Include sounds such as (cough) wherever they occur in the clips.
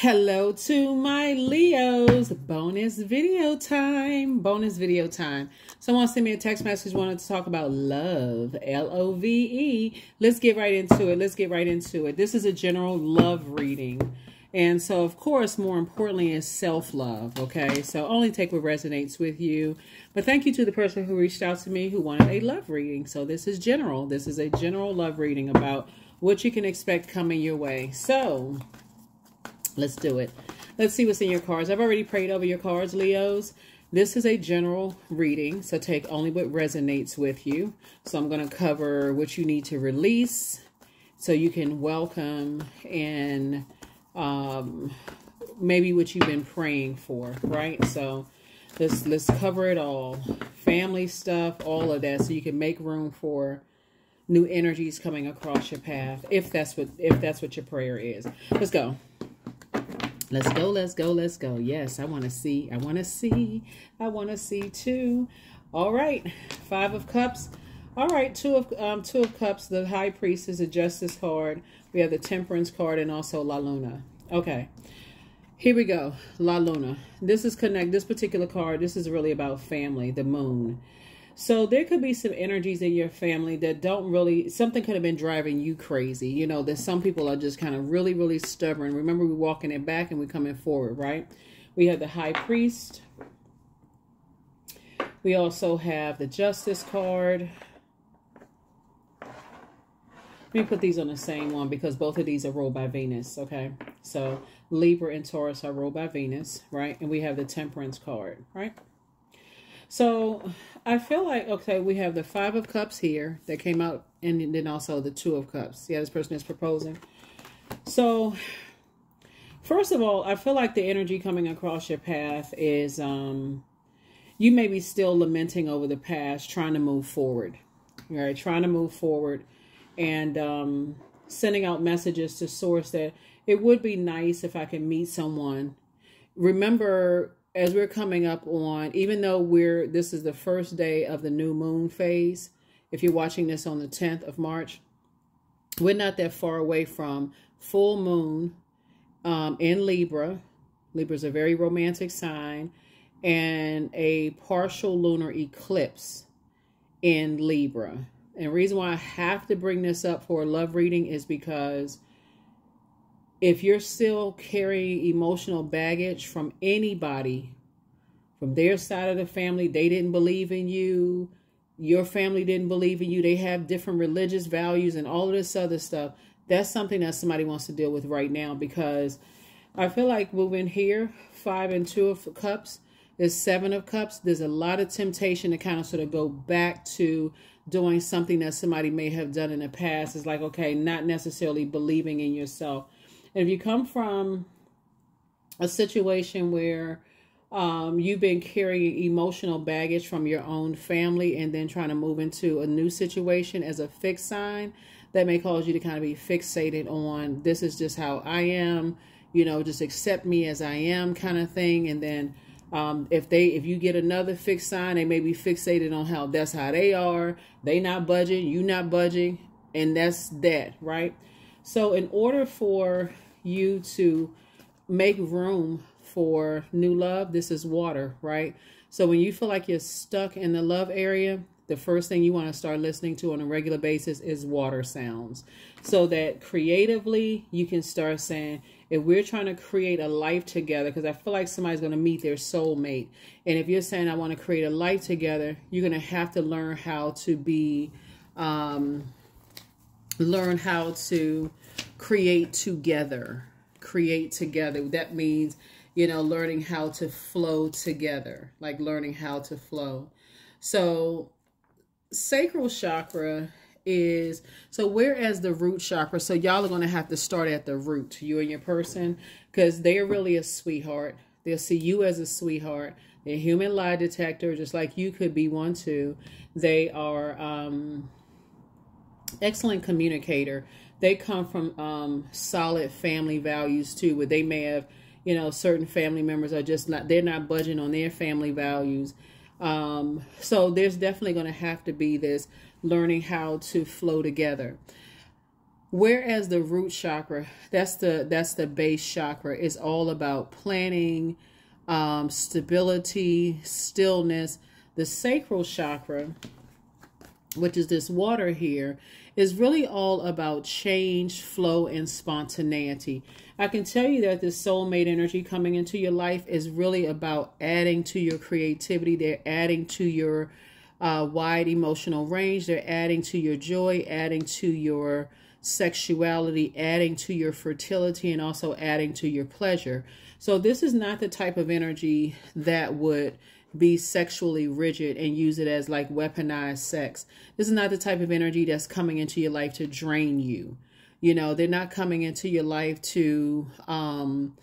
Hello to my Leos. Bonus video time. Bonus video time. Someone sent me a text message wanted to talk about love. L O V E. Let's get right into it. Let's get right into it. This is a general love reading. And so, of course, more importantly is self-love, okay? So only take what resonates with you. But thank you to the person who reached out to me who wanted a love reading. So this is general. This is a general love reading about what you can expect coming your way. So Let's do it. Let's see what's in your cards. I've already prayed over your cards, Leos. This is a general reading, so take only what resonates with you. So I'm going to cover what you need to release so you can welcome and um, maybe what you've been praying for, right? So let's let's cover it all. Family stuff, all of that, so you can make room for new energies coming across your path if that's what if that's what your prayer is. Let's go. Let's go, let's go, let's go. Yes, I want to see. I want to see. I want to see too. All right. Five of Cups. All right, two of um, two of cups. The High Priest is a Justice card. We have the Temperance card and also La Luna. Okay, here we go. La Luna. This is connect. This particular card. This is really about family. The Moon. So there could be some energies in your family that don't really, something could have been driving you crazy. You know, that some people are just kind of really, really stubborn. Remember, we're walking it back and we're coming forward, right? We have the high priest. We also have the justice card. Let me put these on the same one because both of these are ruled by Venus, okay? So Libra and Taurus are ruled by Venus, right? And we have the temperance card, right? So I feel like, okay, we have the Five of Cups here that came out, and then also the Two of Cups. Yeah, this person is proposing. So, first of all, I feel like the energy coming across your path is um, you may be still lamenting over the past, trying to move forward. Right, trying to move forward and um, sending out messages to source that it would be nice if I could meet someone. Remember, as we're coming up on, even though we're, this is the first day of the new moon phase, if you're watching this on the 10th of March, we're not that far away from full moon um, in Libra. Libra is a very romantic sign and a partial lunar eclipse in Libra. And reason why I have to bring this up for a love reading is because if you're still carrying emotional baggage from anybody, from their side of the family, they didn't believe in you, your family didn't believe in you, they have different religious values and all of this other stuff, that's something that somebody wants to deal with right now because I feel like moving here, five and two of cups, there's seven of cups. There's a lot of temptation to kind of sort of go back to doing something that somebody may have done in the past. It's like, okay, not necessarily believing in yourself. If you come from a situation where um, you've been carrying emotional baggage from your own family and then trying to move into a new situation as a fixed sign, that may cause you to kind of be fixated on this is just how I am, you know, just accept me as I am kind of thing. And then um, if they if you get another fixed sign, they may be fixated on how that's how they are. They not budging, you not budging, and that's that, right? So in order for you to make room for new love, this is water, right? So when you feel like you're stuck in the love area, the first thing you want to start listening to on a regular basis is water sounds. So that creatively you can start saying, if we're trying to create a life together, because I feel like somebody's going to meet their soulmate. And if you're saying, I want to create a life together, you're going to have to learn how to be, um, learn how to create together. Create together. That means, you know, learning how to flow together, like learning how to flow. So, sacral chakra is so whereas the root chakra so y'all are going to have to start at the root you and your person because they're really a sweetheart they'll see you as a sweetheart they're a human lie detector just like you could be one too they are um excellent communicator they come from um, solid family values too, where they may have, you know, certain family members are just not, they're not budging on their family values. Um, so there's definitely going to have to be this learning how to flow together. Whereas the root chakra, that's the that's the base chakra, is all about planning, um, stability, stillness. The sacral chakra, which is this water here, is really all about change, flow, and spontaneity. I can tell you that this soulmate energy coming into your life is really about adding to your creativity. They're adding to your uh, wide emotional range. They're adding to your joy, adding to your sexuality, adding to your fertility, and also adding to your pleasure. So, this is not the type of energy that would be sexually rigid and use it as like weaponized sex. This is not the type of energy that's coming into your life to drain you. You know, they're not coming into your life to um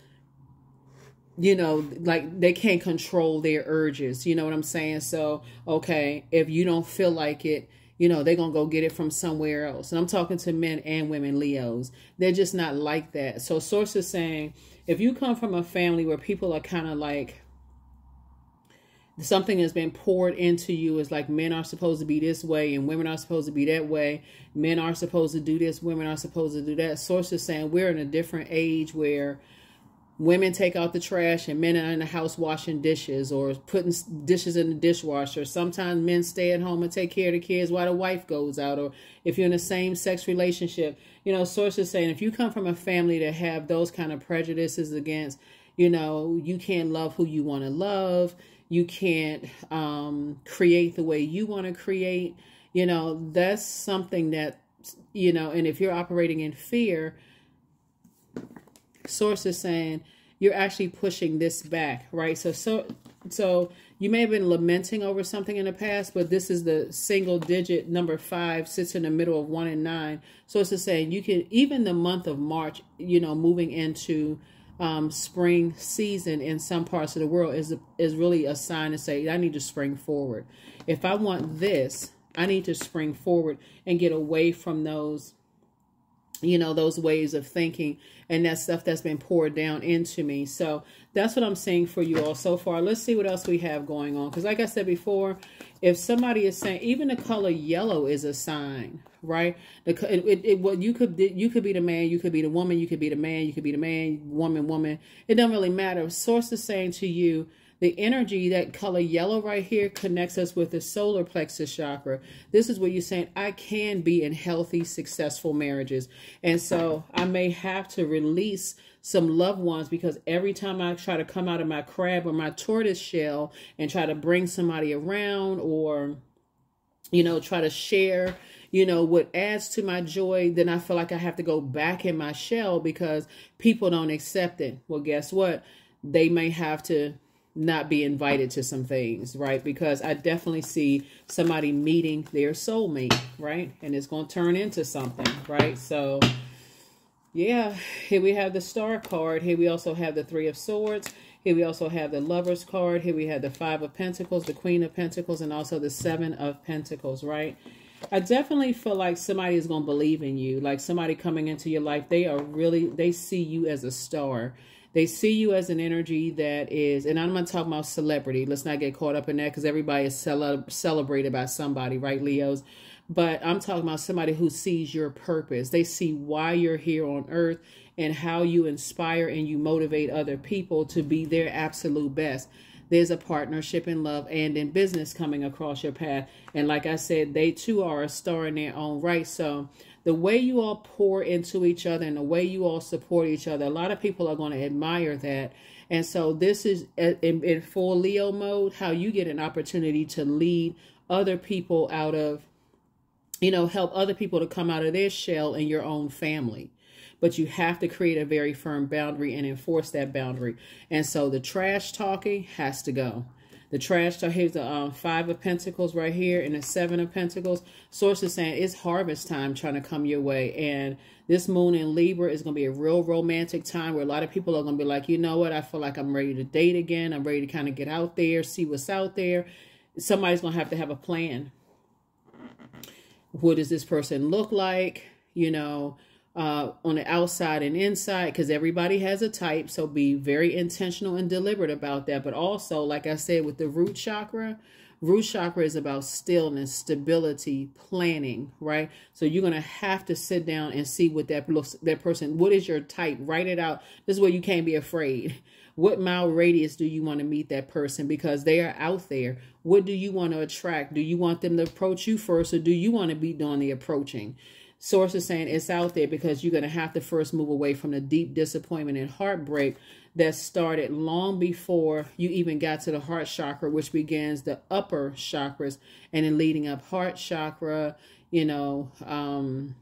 you know, like they can't control their urges. You know what I'm saying? So, okay, if you don't feel like it, you know, they're going to go get it from somewhere else. And I'm talking to men and women, Leos. They're just not like that. So, Source is saying if you come from a family where people are kind of like, something has been poured into you is like men are supposed to be this way and women are supposed to be that way men are supposed to do this women are supposed to do that source is saying we're in a different age where women take out the trash and men are in the house washing dishes or putting dishes in the dishwasher. Sometimes men stay at home and take care of the kids while the wife goes out. Or if you're in a same sex relationship, you know, sources saying if you come from a family that have those kind of prejudices against, you know, you can't love who you want to love, you can't um, create the way you want to create, you know, that's something that, you know, and if you're operating in fear, source is saying you're actually pushing this back, right? So, so, so you may have been lamenting over something in the past, but this is the single digit number five sits in the middle of one and nine. So it's just saying you can, even the month of March, you know, moving into um, spring season in some parts of the world is, is really a sign to say, I need to spring forward. If I want this, I need to spring forward and get away from those you know those ways of thinking and that stuff that's been poured down into me. So that's what i'm saying for you all so far. Let's see what else we have going on. Because like i said before if somebody is saying even the color yellow is a sign right? The it, it, it what you could you could be the man you could be the woman you could be the man you could be the man woman woman. It doesn't really matter. Source is saying to you the energy, that color yellow right here, connects us with the solar plexus chakra. This is where you're saying, I can be in healthy, successful marriages. And so I may have to release some loved ones because every time I try to come out of my crab or my tortoise shell and try to bring somebody around or, you know, try to share you know, what adds to my joy, then I feel like I have to go back in my shell because people don't accept it. Well, guess what? They may have to not be invited to some things, right? Because I definitely see somebody meeting their soulmate, right? And it's going to turn into something, right? So, yeah, here we have the star card. Here we also have the three of swords. Here we also have the lover's card. Here we have the five of pentacles, the queen of pentacles, and also the seven of pentacles, right? I definitely feel like somebody is going to believe in you. Like somebody coming into your life, they are really, they see you as a star they see you as an energy that is, and I'm not talking about celebrity. Let's not get caught up in that because everybody is cele- celebrated by somebody, right, Leos? But I'm talking about somebody who sees your purpose. They see why you're here on earth and how you inspire and you motivate other people to be their absolute best there's a partnership in love and in business coming across your path. And like I said, they too are a star in their own right. So the way you all pour into each other and the way you all support each other, a lot of people are going to admire that. And so this is uh, in, in full Leo mode, how you get an opportunity to lead other people out of, you know, help other people to come out of their shell in your own family. But you have to create a very firm boundary and enforce that boundary. And so the trash talking has to go. The trash talk, here's the um, five of pentacles right here and the seven of pentacles. Source is saying it's harvest time trying to come your way. And this moon in Libra is going to be a real romantic time where a lot of people are going to be like, you know what? I feel like I'm ready to date again. I'm ready to kind of get out there, see what's out there. Somebody's going to have to have a plan. What does this person look like? You know, uh, on the outside and inside because everybody has a type. So be very intentional and deliberate about that. But also, like I said, with the root chakra, Root chakra is about stillness, stability, planning, right? So you're gonna have to sit down and see what that looks that person, what is your type? Write it out. This is where you can't be afraid. (laughs) What mile radius do you want to meet that person? Because they are out there. What do you want to attract? Do you want them to approach you first or do you want to be doing the approaching? Source is saying it's out there because you're going to have to first move away from the deep disappointment and heartbreak that started long before you even got to the heart chakra, which begins the upper chakras and then leading up heart chakra, you know, um,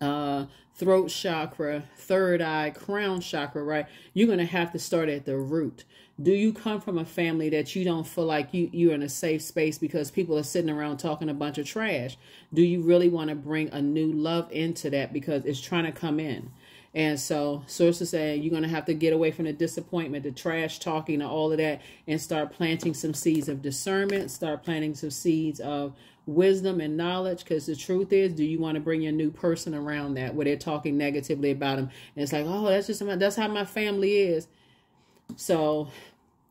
uh, throat chakra, third eye, crown chakra, right? You're going to have to start at the root. Do you come from a family that you don't feel like you, you're in a safe space because people are sitting around talking a bunch of trash? Do you really want to bring a new love into that because it's trying to come in? And so sources say you're going to have to get away from the disappointment, the trash talking, and all of that, and start planting some seeds of discernment, start planting some seeds of wisdom and knowledge. Because the truth is, do you want to bring your new person around that where they're talking negatively about them? And it's like, oh, that's just that's how my family is. So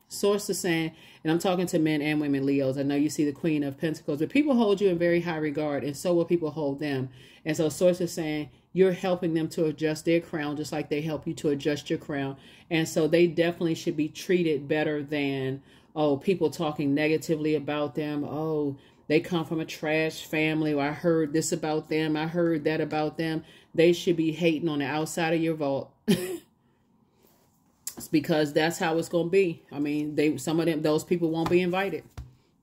source is saying, and I'm talking to men and women, Leos. I know you see the Queen of Pentacles, but people hold you in very high regard, and so will people hold them. And so source is saying you're helping them to adjust their crown just like they help you to adjust your crown. And so they definitely should be treated better than, oh, people talking negatively about them. Oh, they come from a trash family, or I heard this about them, I heard that about them. They should be hating on the outside of your vault. (laughs) because that's how it's gonna be. I mean, they some of them those people won't be invited.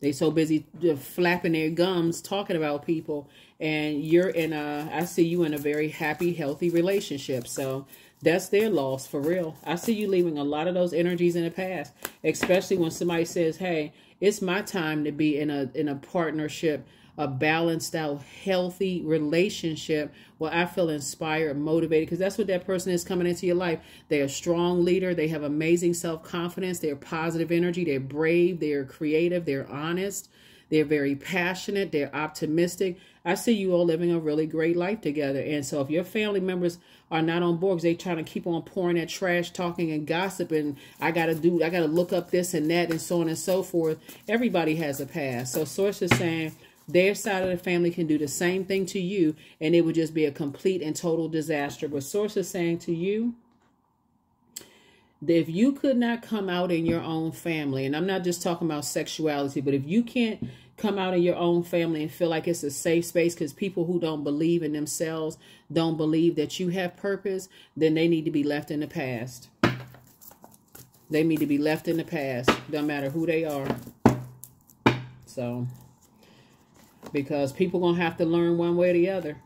They so busy uh, flapping their gums talking about people, and you're in a. I see you in a very happy, healthy relationship. So that's their loss for real. I see you leaving a lot of those energies in the past, especially when somebody says, "Hey, it's my time to be in a in a partnership." A balanced out, healthy relationship where I feel inspired, motivated, because that's what that person is coming into your life. They're a strong leader. They have amazing self confidence. They're positive energy. They're brave. They're creative. They're honest. They're very passionate. They're optimistic. I see you all living a really great life together. And so if your family members are not on board because they trying to keep on pouring that trash talking and gossiping, I got to do, I got to look up this and that and so on and so forth. Everybody has a past. So source is saying, their side of the family can do the same thing to you, and it would just be a complete and total disaster. But Source is saying to you, that if you could not come out in your own family, and I'm not just talking about sexuality, but if you can't come out in your own family and feel like it's a safe space because people who don't believe in themselves don't believe that you have purpose, then they need to be left in the past. They need to be left in the past, no matter who they are. So because people gonna have to learn one way or the other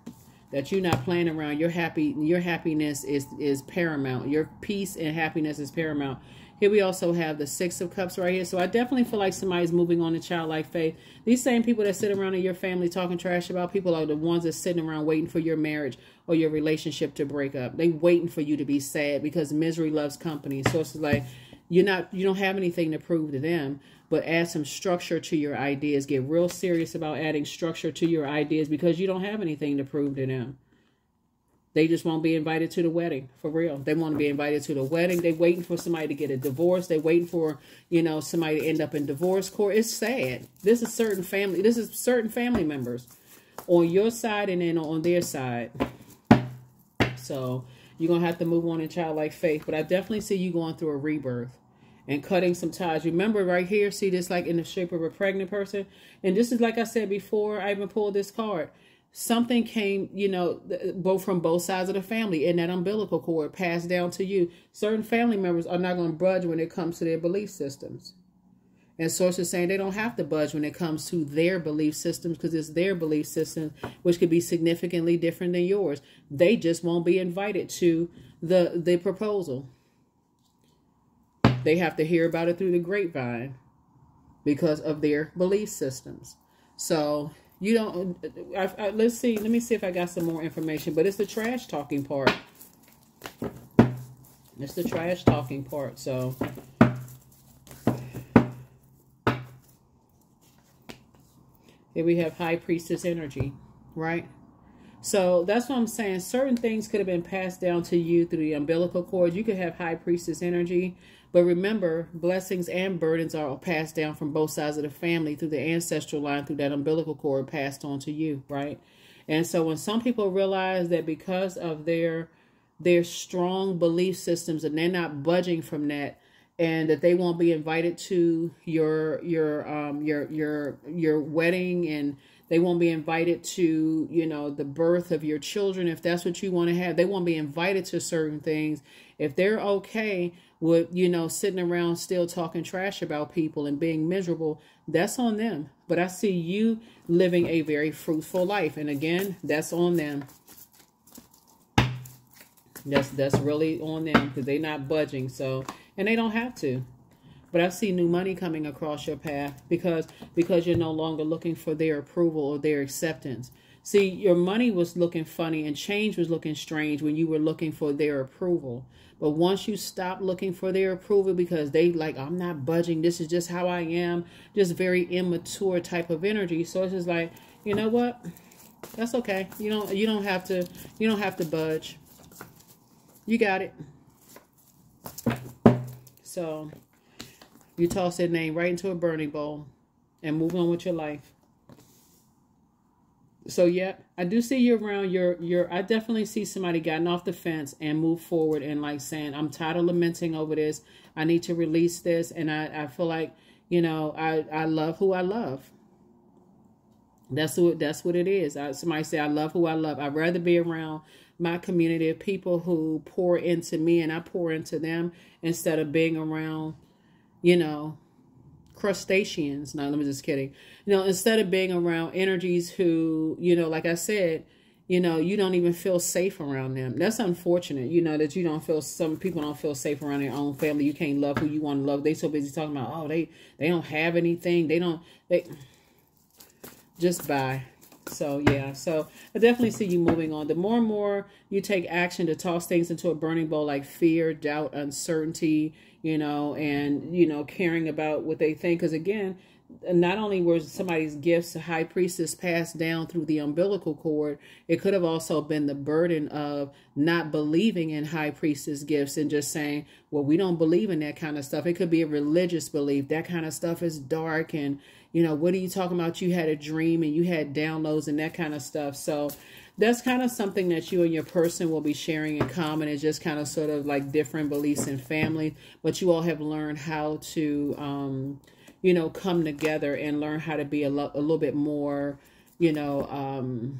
that you're not playing around. Your happy, your happiness is is paramount. Your peace and happiness is paramount. Here we also have the Six of Cups right here. So I definitely feel like somebody's moving on to childlike faith. These same people that sit around in your family talking trash about people are the ones that sitting around waiting for your marriage or your relationship to break up. They waiting for you to be sad because misery loves company. So it's like you're not you don't have anything to prove to them but add some structure to your ideas. Get real serious about adding structure to your ideas because you don't have anything to prove to them. They just won't be invited to the wedding for real. They want to be invited to the wedding. They're waiting for somebody to get a divorce. They're waiting for you know somebody to end up in divorce court. It's sad. This is certain family this is certain family members on your side and then on their side. So you're going to have to move on in childlike faith. But I definitely see you going through a rebirth and cutting some ties. Remember right here, see this like in the shape of a pregnant person? And this is like I said before I even pulled this card. Something came, you know, both from both sides of the family in that umbilical cord passed down to you. Certain family members are not going to budge when it comes to their belief systems. And sources saying they don't have to budge when it comes to their belief systems because it's their belief system, which could be significantly different than yours. They just won't be invited to the the proposal. They have to hear about it through the grapevine because of their belief systems. So you don't. I, I, let's see. Let me see if I got some more information. But it's the trash talking part. It's the trash talking part. So Here we have High Priestess energy, right? So that's what I'm saying. Certain things could have been passed down to you through the umbilical cord. You could have high priestess energy. But remember, blessings and burdens are passed down from both sides of the family through the ancestral line, through that umbilical cord passed on to you, right? And so when some people realize that because of their their strong belief systems and they're not budging from that, and that they won't be invited to your your um your your your wedding and they won't be invited to you know the birth of your children. If that's what you want to have they won't be invited to certain things. If they're okay with you know sitting around still talking trash about people and being miserable that's on them. But i see you living a very fruitful life. And again that's on them. That's that's really on them because they're not budging so and they don't have to but I see new money coming across your path because because you're no longer looking for their approval or their acceptance. See, your money was looking funny and change was looking strange when you were looking for their approval. But once you stop looking for their approval because they like, I'm not budging, this is just how I am, just very immature type of energy. So it's just like, you know what? That's okay. You don't you don't have to you don't have to budge. You got it. So you toss that name right into a burning bowl and move on with your life. So yeah, I do see you around your your I definitely see somebody gotten off the fence and move forward and like saying, I'm tired of lamenting over this. I need to release this and I, I feel like, you know, I, I love who I love. That's what that's what it is. I, somebody say I love who I love. I'd rather be around my community of people who pour into me and I pour into them instead of being around, you know, crustaceans. No, let me just kidding. You know, instead of being around energies who, you know, like I said, you know, you don't even feel safe around them. That's unfortunate, you know, that you don't feel, some people don't feel safe around their own family. You can't love who you want to love. They so busy talking about, oh, they, they don't have anything. They don't, they, just buy. So, yeah. So, I definitely see you moving on. The more and more you take action to toss things into a burning bowl like fear, doubt, uncertainty, you know, and, you know, caring about what they think. Because, again, not only were somebody's gifts to high priestess passed down through the umbilical cord, it could have also been the burden of not believing in high priestess gifts and just saying, well, we don't believe in that kind of stuff. It could be a religious belief. That kind of stuff is dark. And, you know, what are you talking about? You had a dream and you had downloads and that kind of stuff. So that's kind of something that you and your person will be sharing in common. It's just kind of sort of like different beliefs and family, but you all have learned how to, um, you know, come together and learn how to be a, a little bit more, you know, um,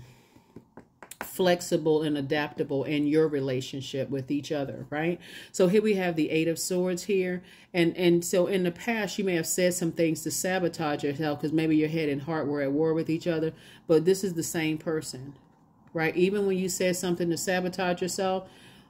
flexible and adaptable in your relationship with each other, right? So here we have the Eight of Swords here. And and so in the past, you may have said some things to sabotage yourself because maybe your head and heart were at war with each other. But this is the same person, right? Even when you said something to sabotage yourself,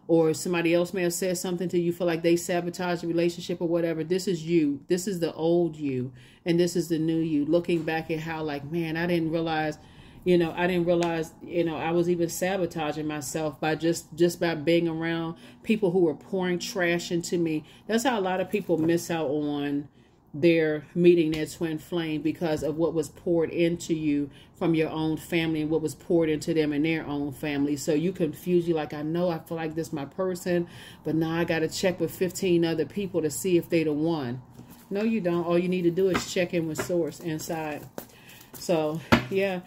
or somebody else may have said something to you feel like they sabotage the relationship or whatever this is you. This is the old you and this is the new you. Looking back at how like man i didn't realize you know i didn't realize you know i was even sabotaging myself by just just by being around people who were pouring trash into me. That's how a lot of people miss out on their meeting their twin flame because of what was poured into you from your own family and what was poured into them in their own family. So you confuse you like, I know I feel like this my person, but now I got to check with 15 other people to see if they the one. No, you don't. All you need to do is check in with source inside. So, yeah,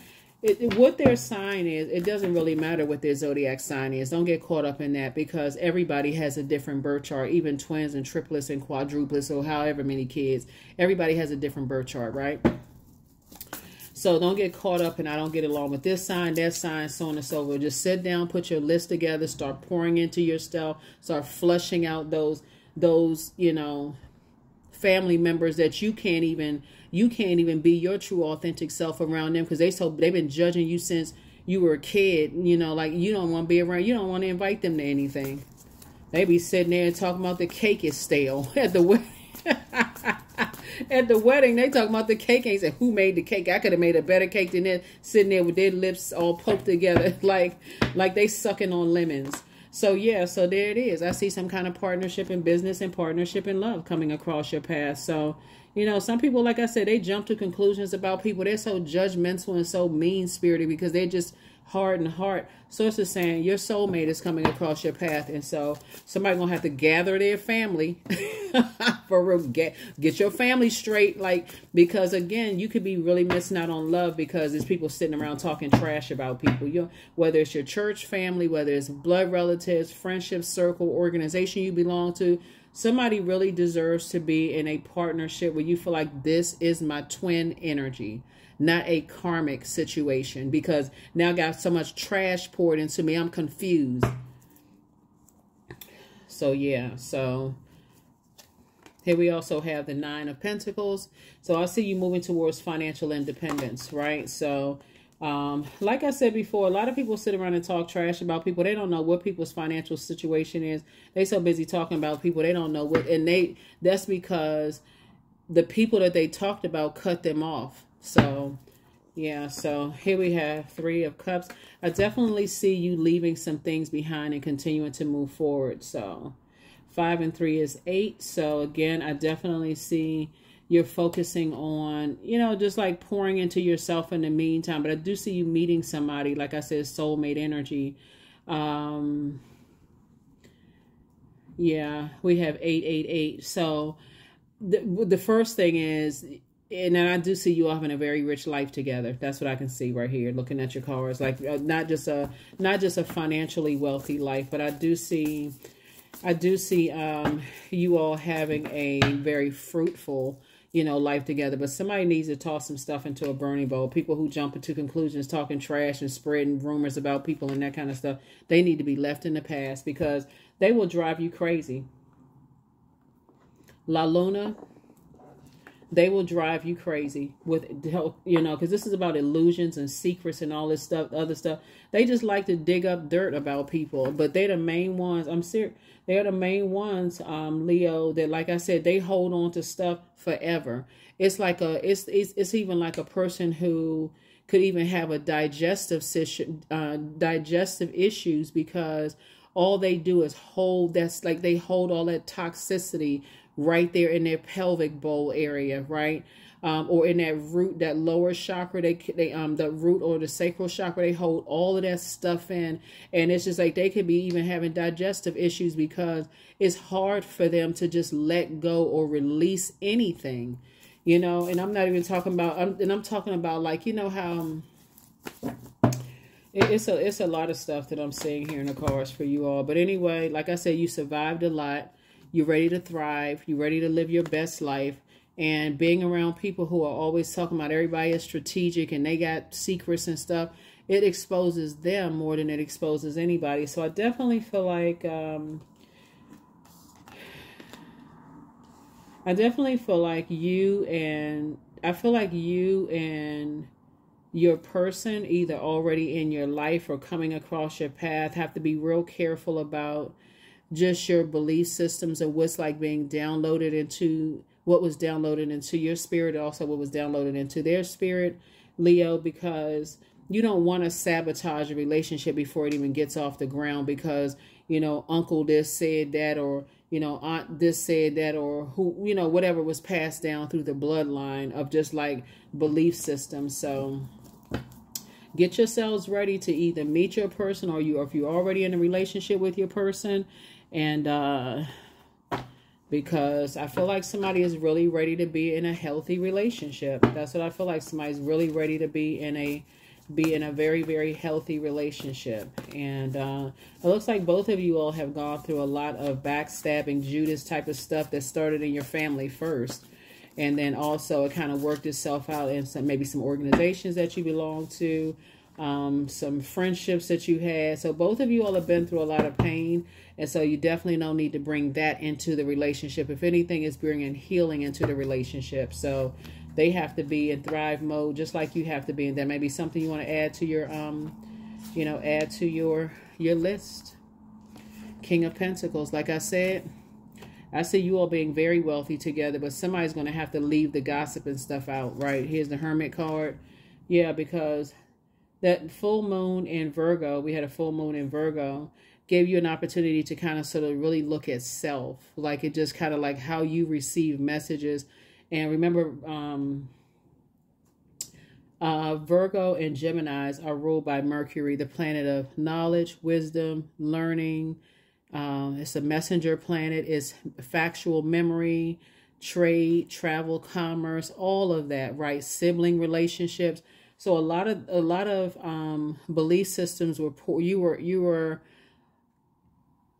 it, what their sign is, it doesn't really matter what their zodiac sign is. Don't get caught up in that because everybody has a different birth chart, even twins and triplets and quadruplets or however many kids. Everybody has a different birth chart, right? So don't get caught up and I don't get along with this sign, that sign, so on and so forth. Just sit down, put your list together, start pouring into your stuff, start flushing out those, those, you know, family members that you can't even you can't even be your true authentic self around them because they so they've been judging you since you were a kid you know like you don't want to be around you don't want to invite them to anything. They be sitting there and talking about the cake is stale (laughs) at the wedding (laughs) at the wedding they talking about the cake and said who made the cake? I could have made a better cake than that sitting there with their lips all poked together (laughs) like like they sucking on lemons So yeah, so there it is. I see some kind of partnership in business and partnership in love coming across your path. So, you know, some people, like I said, they jump to conclusions about people. They're so judgmental and so mean spirited because they just heart and heart. Source is saying your soulmate is coming across your path, and so somebody gonna have to gather their family (laughs) for real. Get get your family straight, like because again, you could be really missing out on love because there's people sitting around talking trash about people. You whether it's your church family, whether it's blood relatives, friendship circle, organization you belong to. Somebody really deserves to be in a partnership where you feel like this is my twin energy not a karmic situation because now I got so much trash poured into me. I'm confused. So yeah, so here we also have the Nine of Pentacles. So I see you moving towards financial independence, right? So um, like I said before, a lot of people sit around and talk trash about people. They don't know what people's financial situation is. They so busy talking about people. They don't know what, and they, that's because the people that they talked about cut them off. So, yeah, so here we have Three of Cups. I definitely see you leaving some things behind and continuing to move forward. So, five and three is eight. So, again, I definitely see you're focusing on, you know, just like pouring into yourself in the meantime. But I do see you meeting somebody, like I said, soulmate energy. Um, yeah, we have 888. So, the, the first thing is and then I do see you all having a very rich life together. That's what I can see right here, looking at your cards. Like uh, not just a not just a financially wealthy life, but I do see, I do see um, you all having a very fruitful, you know, life together. But somebody needs to toss some stuff into a burning bowl. People who jump into conclusions, talking trash and spreading rumors about people and that kind of stuff, they need to be left in the past because they will drive you crazy. La Luna, they will drive you crazy with help, you know because this is about illusions and secrets and all this stuff other stuff. They just like to dig up dirt about people but they're the main ones i'm serious they're the main ones um leo that like i said they hold on to stuff forever. It's like a it's it's, it's even like a person who could even have a digestive uh, digestive issues because all they do is hold that's like they hold all that toxicity right there in their pelvic bowl area, right? Um, or in that root, that lower chakra, they, they, um, the root or the sacral chakra, they hold all of that stuff in. And it's just like they could be even having digestive issues because it's hard for them to just let go or release anything, you know? And I'm not even talking about, I'm, and I'm talking about like, you know how, um, it's a, it's a lot of stuff that I'm seeing here in the cards for you all. But anyway, like I said, you survived a lot. You're ready to thrive. You're ready to live your best life. And being around people who are always talking about everybody is strategic and they got secrets and stuff, it exposes them more than it exposes anybody. So I definitely feel like um, I definitely feel like you and I feel like you and your person either already in your life or coming across your path have to be real careful about just your belief systems and what's like being downloaded into what was downloaded into your spirit, also what was downloaded into their spirit, Leo, because you don't want to sabotage a relationship before it even gets off the ground because, you know, uncle this said that or, you know, aunt this said that or who, you know, whatever was passed down through the bloodline of just like belief systems. So get yourselves ready to either meet your person or you, or if you're already in a relationship with your person, and uh, because I feel like somebody is really ready to be in a healthy relationship. That's what I feel like somebody's really ready to be in a be in a very very healthy relationship. And uh, it looks like both of you all have gone through a lot of backstabbing judas type of stuff that started in your family first. And then also it kind of worked itself out in some maybe some organizations that you belong to um, some friendships that you had. So both of you all have been through a lot of pain. And so you definitely don't need to bring that into the relationship. If anything, is bringing healing into the relationship. So they have to be in thrive mode, just like you have to be. And that may be something you want to add to your, um, you know, add to your, your list. King of Pentacles, like I said, I see you all being very wealthy together, but somebody's going to have to leave the gossip and stuff out, right? Here's the Hermit card. Yeah, because that full moon in Virgo, we had a full moon in Virgo, gave you an opportunity to kind of sort of really look at self. Like it just kind of like how you receive messages. And remember, um, uh, Virgo and Geminis are ruled by Mercury, the planet of knowledge, wisdom, learning. Um, it's a messenger planet. It's factual memory, trade, travel, commerce, all of that, right? Sibling relationships. So a lot of a lot of um, belief systems were poor. You were you were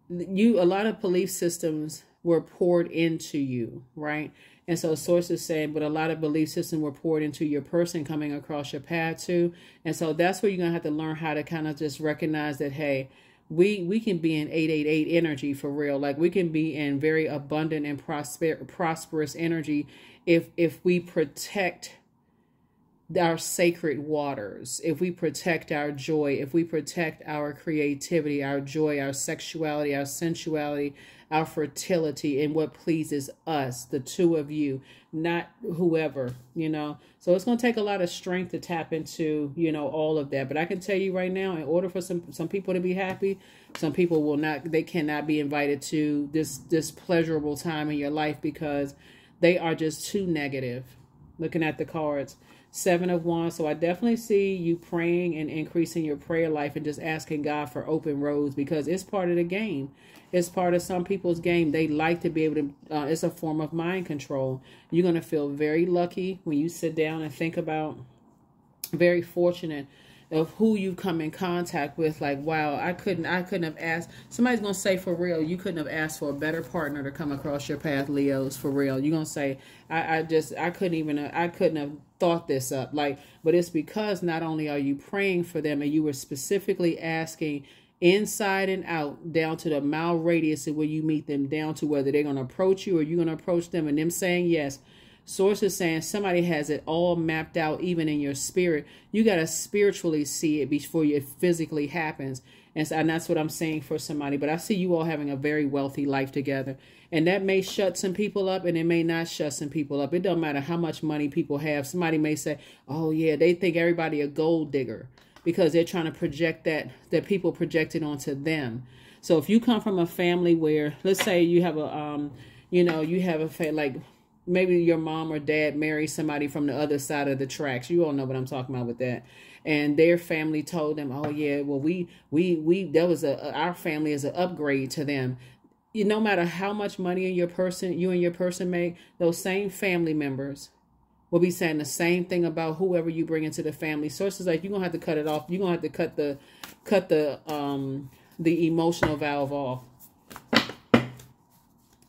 you a lot of belief systems were poured into you, right? And so sources say, but a lot of belief systems were poured into your person coming across your path too. And so that's where you're gonna have to learn how to kind of just recognize that, hey, we we can be in 888 energy for real. Like we can be in very abundant and prosper prosperous energy if if we protect our sacred waters, if we protect our joy, if we protect our creativity, our joy, our sexuality, our sensuality, our fertility, and what pleases us, the two of you, not whoever, you know. So it's going to take a lot of strength to tap into, you know, all of that. But I can tell you right now, in order for some some people to be happy, some people will not, they cannot be invited to this this pleasurable time in your life because they are just too negative. Looking at the cards Seven of Wands. So I definitely see you praying and increasing your prayer life and just asking God for open roads because it's part of the game. It's part of some people's game. They like to be able to, uh, it's a form of mind control. You're going to feel very lucky when you sit down and think about, very fortunate of who you come in contact with like wow i couldn't i couldn't have asked somebody's gonna say for real you couldn't have asked for a better partner to come across your path leos for real. You're gonna say i, I just i couldn't even i couldn't have thought this up. Like but it's because not only are you praying for them and you were specifically asking inside and out down to the mile radius of where you meet them down to whether they're going to approach you or you're going to approach them and them saying yes Sources saying somebody has it all mapped out, even in your spirit. You got to spiritually see it before it physically happens. And, so, and that's what I'm saying for somebody. But I see you all having a very wealthy life together. And that may shut some people up and it may not shut some people up. It doesn't matter how much money people have. Somebody may say, oh, yeah, they think everybody a gold digger because they're trying to project that, that people projected onto them. So if you come from a family where, let's say you have a, um, you know, you have a, like maybe your mom or dad married somebody from the other side of the tracks. You all know what I'm talking about with that. And their family told them, "Oh yeah, well we we we that was a our family is an upgrade to them." You no matter how much money in your person you and your person make, those same family members will be saying the same thing about whoever you bring into the family. Sources like you're gonna have to cut it off. You're gonna have to cut the cut the um the emotional valve off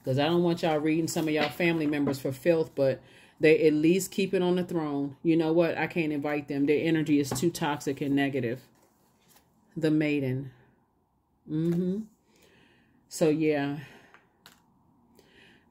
because I don't want y'all reading some of y'all family members for filth, but they at least keep it on the throne. You know what? I can't invite them. Their energy is too toxic and negative. The maiden. Mm-hmm. So yeah.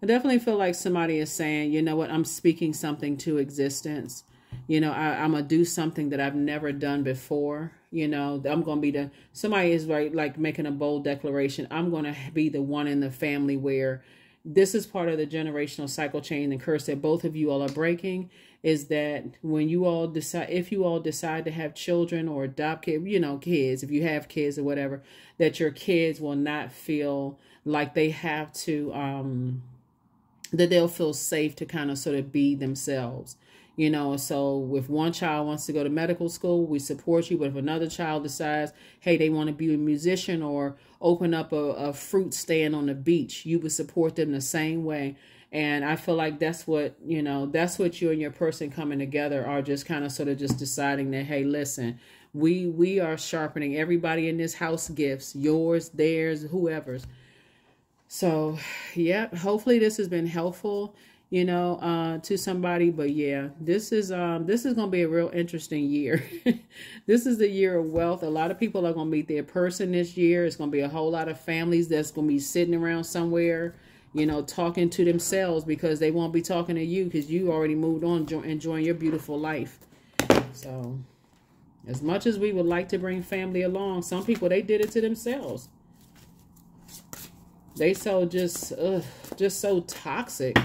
I definitely feel like somebody is saying, you know what, I'm speaking something to existence. You know, I, I'm gonna do something that I've never done before. You know, I'm gonna be the somebody is right like making a bold declaration. I'm gonna be the one in the family where this is part of the generational cycle chain and curse that both of you all are breaking is that when you all decide if you all decide to have children or adopt kids you know kids if you have kids or whatever that your kids will not feel like they have to um that they'll feel safe to kind of sort of be themselves you know so if one child wants to go to medical school we support you. But if another child decides hey they want to be a musician or open up a, a fruit stand on the beach you would support them the same way. And i feel like that's what you know that's what you and your person coming together are just kind of sort of just deciding that hey listen we we are sharpening everybody in this house gifts yours theirs whoever's. So (sighs) yeah hopefully this has been helpful you know, uh, to somebody. But yeah, this is um, this is gonna be a real interesting year. (laughs) this is the year of wealth. A lot of people are gonna meet their person this year. It's gonna be a whole lot of families that's gonna be sitting around somewhere, you know, talking to themselves because they won't be talking to you because you already moved on, enjoying your beautiful life. So, as much as we would like to bring family along, some people they did it to themselves. They so just, ugh, just so toxic.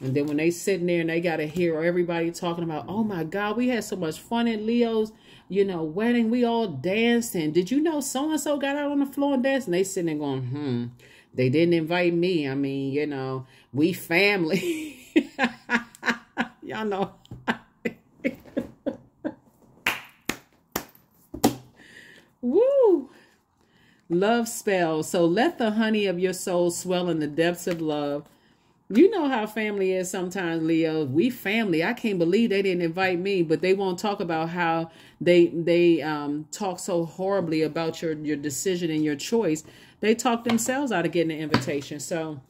And then when they sitting there and they got to hear everybody talking about, oh my God, we had so much fun in Leo's you know, wedding, we all danced. And did you know so and so got out on the floor and danced? And they sitting there going, hmm, they didn't invite me. I mean, you know, we family. (laughs) Y'all know. (laughs) Woo! Love spell. So let the honey of your soul swell in the depths of love. You know how family is sometimes, Leo. We family. I can't believe they didn't invite me, but they won't talk about how they they um, talk so horribly about your your decision and your choice. They talk themselves out of getting an invitation. So,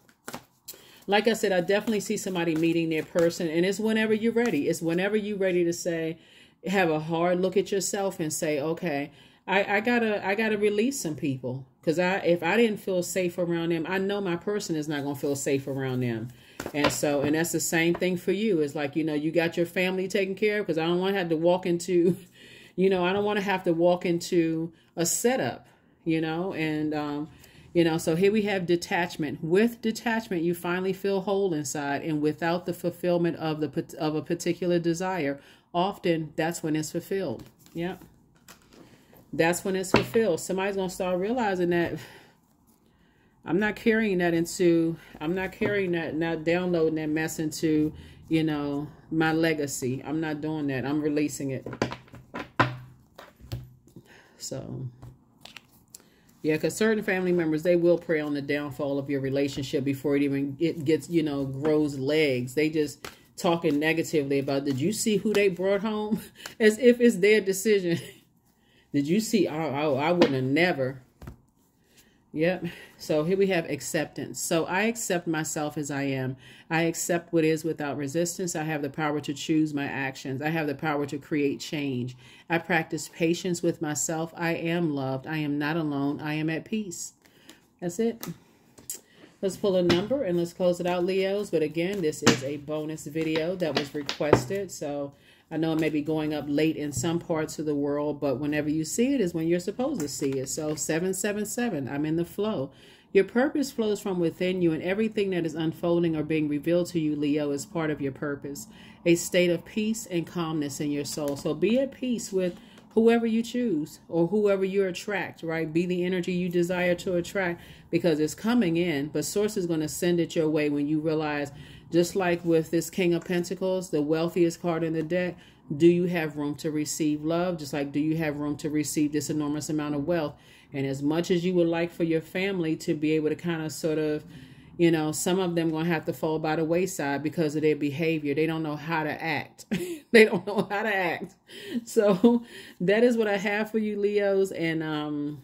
like I said, I definitely see somebody meeting their person, and it's whenever you're ready. It's whenever you're ready to say, have a hard look at yourself and say, okay, I, I gotta I gotta release some people because I if I didn't feel safe around them, I know my person is not gonna feel safe around them, and so and that's the same thing for you. It's like you know you got your family taken care of because I don't want to have to walk into, (laughs) you know I don't want to have to walk into a setup, you know, and um, you know so here we have detachment. With detachment, you finally feel whole inside, and without the fulfillment of the of a particular desire, often that's when it's fulfilled. Yeah that's when it's fulfilled. Somebody's going to start realizing that (sighs) I'm not carrying that into, I'm not carrying that, not downloading that mess into, you know, my legacy. I'm not doing that. I'm releasing it. So, yeah, because certain family members, they will prey on the downfall of your relationship before it even it gets, you know, grows legs. They just talking negatively about, did you see who they brought home? (laughs) As if it's their decision. Did you see? Oh, I wouldn't have never. Yep. So here we have acceptance. So I accept myself as I am. I accept what is without resistance. I have the power to choose my actions. I have the power to create change. I practice patience with myself. I am loved. I am not alone. I am at peace. That's it. Let's pull a number and let's close it out, Leos. But again, this is a bonus video that was requested. So I know it may be going up late in some parts of the world, but whenever you see it is when you're supposed to see it. So 777, I'm in the flow. Your purpose flows from within you, and everything that is unfolding or being revealed to you, Leo, is part of your purpose. A state of peace and calmness in your soul. So be at peace with whoever you choose or whoever you attract, right? Be the energy you desire to attract because it's coming in, but Source is going to send it your way when you realize just like with this King of Pentacles, the wealthiest card in the deck, do you have room to receive love? Just like, do you have room to receive this enormous amount of wealth? And as much as you would like for your family to be able to kind of sort of, you know, some of them going to have to fall by the wayside because of their behavior. They don't know how to act. (laughs) they don't know how to act. So (laughs) that is what I have for you, Leos. And um,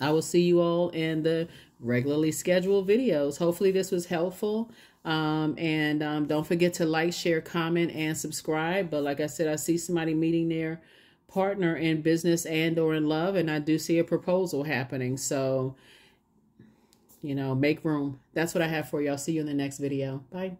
I will see you all in the regularly scheduled videos. Hopefully this was helpful. Um, and um, don't forget to like, share, comment, and subscribe. But like I said, I see somebody meeting their partner in business and or in love, and I do see a proposal happening. So, you know, make room. That's what I have for you. I'll see you in the next video. Bye.